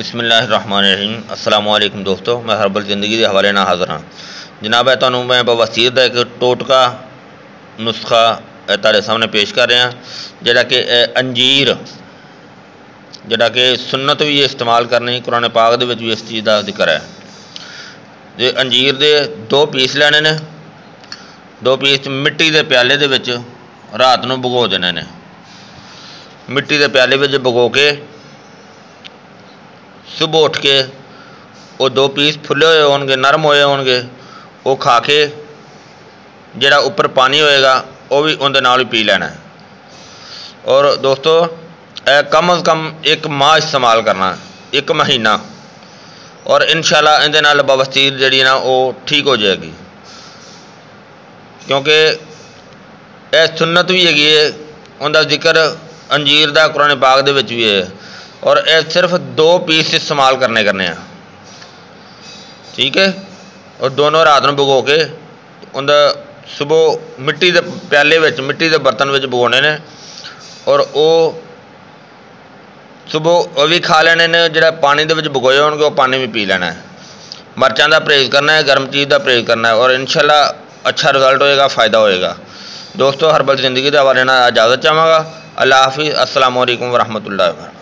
बसमीम असलम दोस्तों, मैं हरबल ज़िंदगी के हवाले ना हाजिर हाँ। जनाब है तो मैं बवसीर एक टोटका नुस्खा तारे सामने पेश कर रहा हैं, जोड़ा कि अंजीर, जोड़ा कि सुन्नत भी इस्तेमाल करनी, कुरान पाक भी इस चीज़ का ज़िक्र है। जो अंजीर के दो पीस लेने ने, दो पीस मिट्टी के प्याले के रात को भगो देने मिट्टी के प्याले भगो के ਵਿੱਚ ਉੱਠ ਕੇ ਉਹ ਦੋ ਪੀਸ ਫੁੱਲੇ ਹੋਏ ਹੋਣਗੇ, ਨਰਮ ਹੋਏ ਹੋਣਗੇ, ਉਹ ਖਾ ਕੇ ਜਿਹੜਾ ਉੱਪਰ ਪਾਣੀ ਹੋਏਗਾ, ਉਹ ਵੀ ਉਹਦੇ ਨਾਲ ਹੀ ਪੀ ਲੈਣਾ ਔਰ ਦੋਸਤੋ, ਇਹ ਕਮ ਅਜ਼ ਕਮ ਇੱਕ ਮਾਹ ਇਸਤੇਮਾਲ ਕਰਨਾ ਇੱਕ ਮਹੀਨਾ। ਔਰ ਇਨਸ਼ਾਅੱਲਾ ਇਹਦੇ ਨਾਲ ਬਵਸਤੀਰ ਜਿਹੜੀ ਨਾ, ਉਹ ਠੀਕ ਹੋ ਜਾਏਗੀ। ਕਿਉਂਕਿ ਇਹ ਸੁਨਨਤ ਵੀ ਹੈਗੀ ਹੈ, ਉਹਦਾ ਜ਼ਿਕਰ ਅੰਜੀਰ ਦਾ ਕੁਰਾਨ ਪਾਕ ਦੇ ਵਿੱਚ ਵੀ ਹੈ। ਔਰ ਇਹ ਸਿਰਫ ਦੋ ਪੀਸ ਇਸਤੇਮਾਲ ਕਰਨੇ ਕਰਨੇ ਆ ਠੀਕ ਹੈ ਔਰ ਦੋਨੋਂ ਰਾਤ ਨੂੰ ਭਗੋ ਕੇ ਉਹਦਾ ਸਵੇਰ ਮਿੱਟੀ ਦੇ ਪਿਆਲੇ ਵਿੱਚ ਮਿੱਟੀ ਦੇ ਬਰਤਨ ਵਿੱਚ ਭਗੋਣੇ ਨੇ ਔਰ ਉਹ ਸਵੇਰ ਉਹ ਵੀ ਖਾ ਲੈਣੇ ਨੇ ਜਿਹੜਾ ਪਾਣੀ ਦੇ ਵਿੱਚ ਭਗੋਏ ਹੋਣਗੇ ਉਹ ਪਾਣੀ ਵੀ ਪੀ ਲੈਣਾ ਹੈ ਮਰਚਾਂ ਦਾ ਪਰਹੇਜ਼ ਕਰਨਾ ਹੈ ਗਰਮ ਚੀਜ਼ ਦਾ ਪਰਹੇਜ਼ ਕਰਨਾ ਹੈ ਔਰ ਇਨਸ਼ਾਅੱਲਾ ਅੱਛਾ ਰਿਜ਼ਲਟ ਹੋਏਗਾ ਫਾਇਦਾ ਹੋਏਗਾ ਦੋਸਤੋ ਹਰਬਲ ਜ਼ਿੰਦਗੀ ਦੇ ਹਵਾਲੇ ਨਾਲ ਇਜਾਜ਼ਤ ਚਾਹਾਂਗਾ अल्लाह हाफिज़ अस्सलाम वालेकुम वरहमतुल्लाहि